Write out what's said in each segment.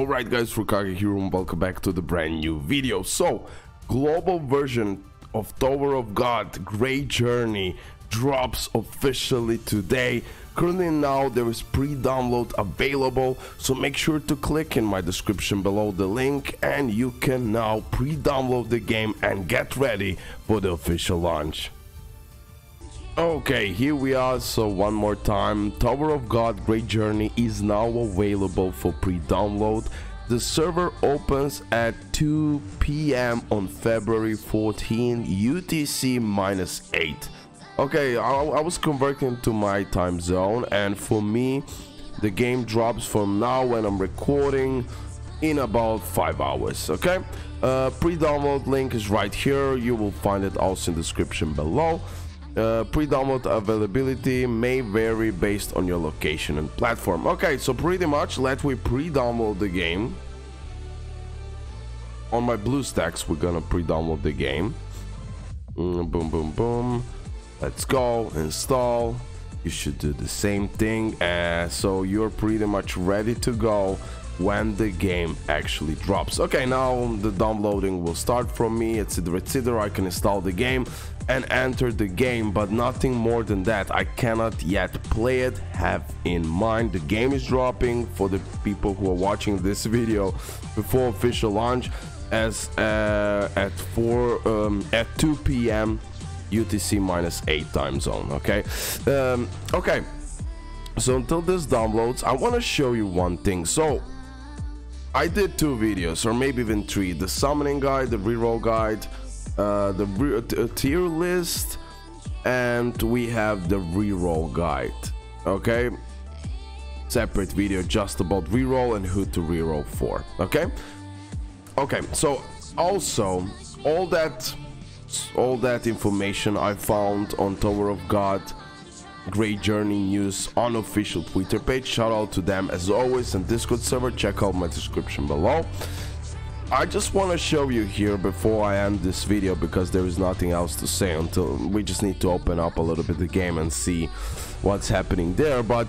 Alright guys, RoKage here and welcome back to the brand new video. So, global version of Tower of God Great Journey drops officially today. Currently now there is pre-download available, so make sure to click in my description below the link and you can now pre-download the game and get ready for the official launch. Okay, here we are. So one more time, Tower of God Great Journey is now available for pre-download. The server opens at 2 p.m. on February 14 UTC minus 8. Okay, I, I was converting to my time zone and for me, the game drops from now when I'm recording in about 5 hours, okay? Uh, pre-download link is right here. You will find it also in the description below. Uh, pre-download availability may vary based on your location and platform. Okay so pretty much let we pre-download the game. On my BlueStacks we're gonna pre-download the game. Mm, boom boom boom. Let's go install. You should do the same thing uh, so you're pretty much ready to go when the game actually drops. Okay now the downloading will start from me etc etc i can install the game and enter the game but nothing more than that. I cannot yet play it have in mind. The game is dropping. For the people who are watching this video before official launch as uh, at 4 um, at 2 p.m utc minus 8 time zone okay? Um, okay. So until this downloads i want to show you one thing. So I did two videos, or maybe even three. The summoning guide, the reroll guide, uh, the re uh, tier list, and we have the reroll guide. Okay? Separate video just about reroll and who to reroll for. Okay? Okay, so also, all that all that information I found on Tower of God Great Journey News unofficial Twitter page. Shout out to them as always and Discord server. Check out my description below. I just want to show you here before I end this video because there is nothing else to say until we just need to open up a little bit the game and see what's happening there. But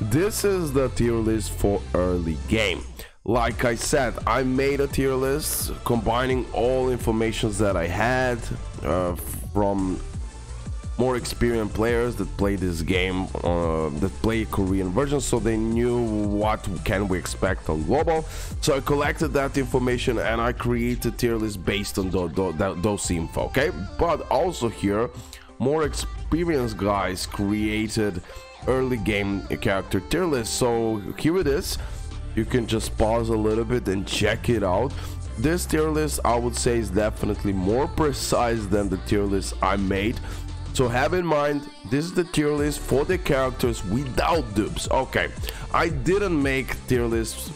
this is the tier list for early game. Like I said, I made a tier list combining all informations that I had uh, from more experienced players that play this game uh, that play Korean version so they knew what can we expect on global. So I collected that information and I created tier list based on the, the, those info okay? But also here more experienced guys created early game character tier list. So here it is. You can just pause a little bit and check it out. This tier list I would say is definitely more precise than the tier list I made so have in mind, this is the tier list for the characters without dupes. Okay, I didn't make tier lists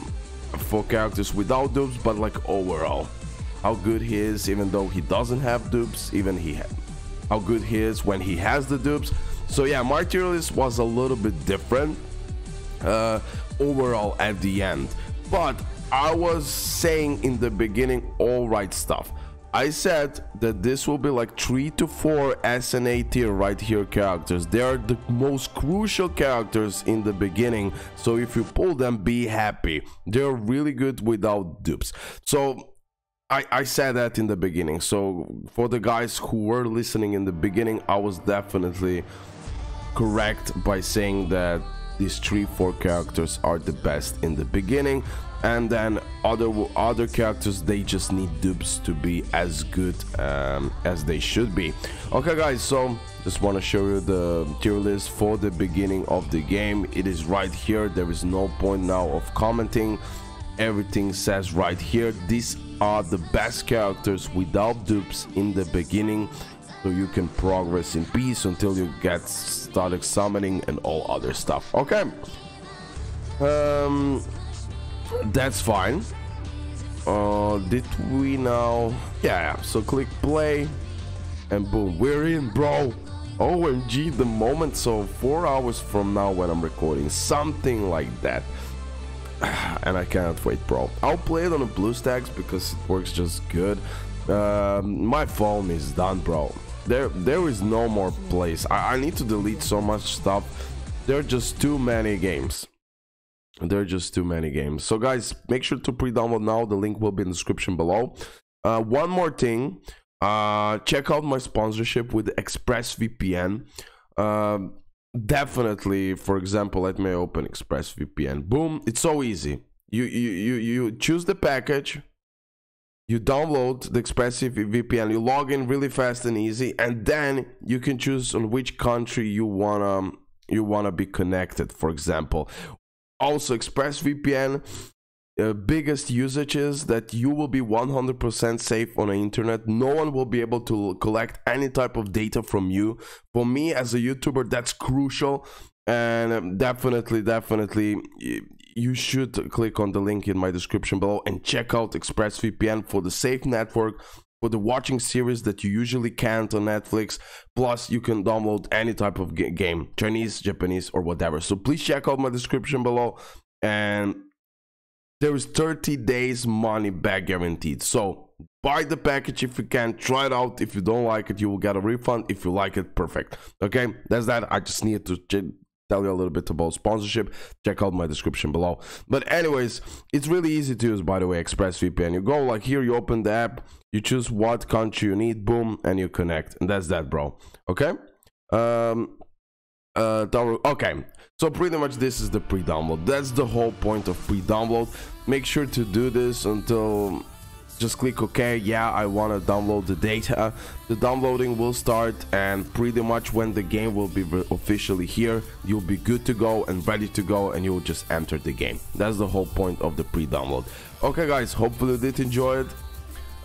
for characters without dupes, but like overall. How good he is even though he doesn't have dupes, even he how good he is when he has the dupes. So yeah, my tier list was a little bit different uh, overall at the end. But I was saying in the beginning all right stuff. I said that this will be like 3 to 4 SNA tier right here characters. They are the most crucial characters in the beginning, so if you pull them, be happy. They're really good without dupes. So I, I said that in the beginning, so for the guys who were listening in the beginning, I was definitely correct by saying that these three four characters are the best in the beginning and then other other characters they just need dupes to be as good um, as they should be. Okay guys so just want to show you the tier list for the beginning of the game. It is right here. There is no point now of commenting. Everything says right here. These are the best characters without dupes in the beginning so you can progress in peace until you get started summoning and all other stuff. Okay. Um that's fine. Uh did we now? Yeah so click play and boom we're in bro. Omg the moment. So four hours from now when i'm recording something like that. And i cannot wait bro. I'll play it on a BlueStacks because it works just good. Uh, my phone is done bro. There there is no more place I, I need to delete so much stuff. There are just too many games there are just too many games. So guys make sure to pre-download now. The link will be in the description below. Uh, one more thing. Uh, check out my sponsorship with expressvpn. Um, definitely for example let me open expressvpn. Boom it's so easy. You you you, you choose the package. You download the expressvpn. You log in really fast and easy and then you can choose on which country you wanna you wanna be connected. For example also expressvpn uh, biggest usage is that you will be 100% safe on the internet. No one will be able to collect any type of data from you. For me as a youtuber that's crucial. And um, definitely definitely you should click on the link in my description below and check out expressvpn for the safe network for the watching series that you usually can't on netflix plus you can download any type of game chinese japanese or whatever. So please check out my description below and there is 30 days money back guaranteed. So buy the package if you can try it out. If you don't like it you will get a refund. If you like it perfect. Okay? That's that. I just need to tell you a little bit about sponsorship. Check out my description below. But anyways it's really easy to use by the way expressvpn. You go like here you open the app you choose what country you need boom and you connect. And that's that bro. Okay? Um uh okay. So pretty much this is the pre-download. That's the whole point of pre-download. Make sure to do this until just click ok. Yeah i want to download the data. The downloading will start and pretty much when the game will be officially here you'll be good to go and ready to go and you'll just enter the game. That's the whole point of the pre-download. Okay guys hopefully you did enjoy it.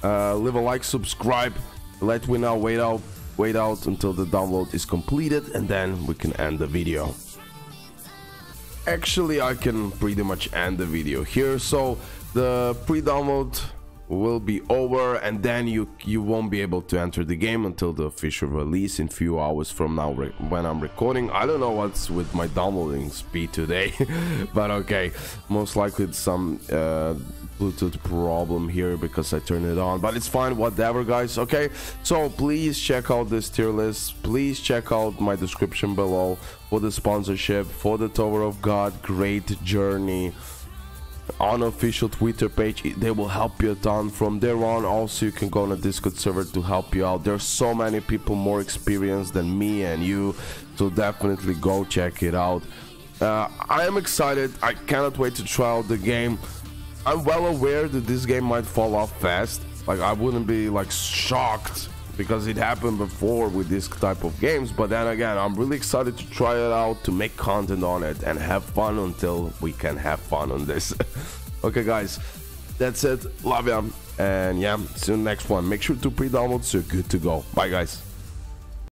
Uh, leave a like subscribe. Let me now wait out wait out until the download is completed and then we can end the video. Actually I can pretty much end the video here. So the pre-download will be over and then you you won't be able to enter the game until the official release in few hours from now when I'm recording. I don't know what's with my downloading speed today but okay. Most likely it's some uh, Bluetooth problem here because I turned it on but it's fine whatever guys okay? So please check out this tier list. Please check out my description below for the sponsorship for the Tower of God great journey unofficial Twitter page. They will help you a ton. From there on, also you can go on a Discord server to help you out. There's so many people more experienced than me and you, so definitely go check it out. Uh, I am excited. I cannot wait to try out the game. I'm well aware that this game might fall off fast. Like I wouldn't be like shocked because it happened before with this type of games but then again i'm really excited to try it out to make content on it and have fun until we can have fun on this. Okay guys that's it. Love ya. And yeah see you next one. Make sure to pre-download so you're good to go. Bye guys